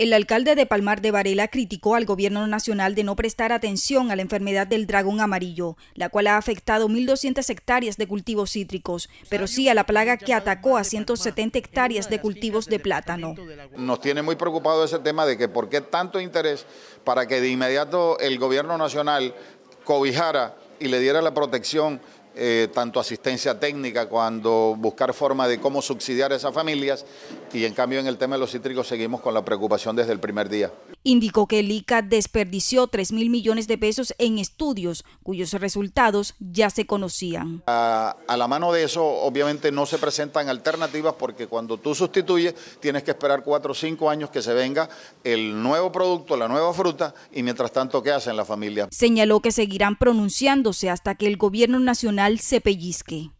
El alcalde de Palmar de Varela criticó al gobierno nacional de no prestar atención a la enfermedad del dragón amarillo, la cual ha afectado 1.200 hectáreas de cultivos cítricos, pero sí a la plaga que atacó a 170 hectáreas de cultivos de plátano. Nos tiene muy preocupado ese tema de que por qué tanto interés para que de inmediato el gobierno nacional cobijara y le diera la protección eh, tanto asistencia técnica, cuando buscar forma de cómo subsidiar a esas familias y en cambio en el tema de los cítricos seguimos con la preocupación desde el primer día. Indicó que el ICA desperdició 3 mil millones de pesos en estudios cuyos resultados ya se conocían. A, a, la mano de eso obviamente no se presentan alternativas porque cuando tú sustituyes tienes que esperar 4 o 5 años que se venga el nuevo producto, la nueva fruta y mientras tanto ¿qué hacen la familia? Señaló que seguirán pronunciándose hasta que el gobierno nacional se pellizque.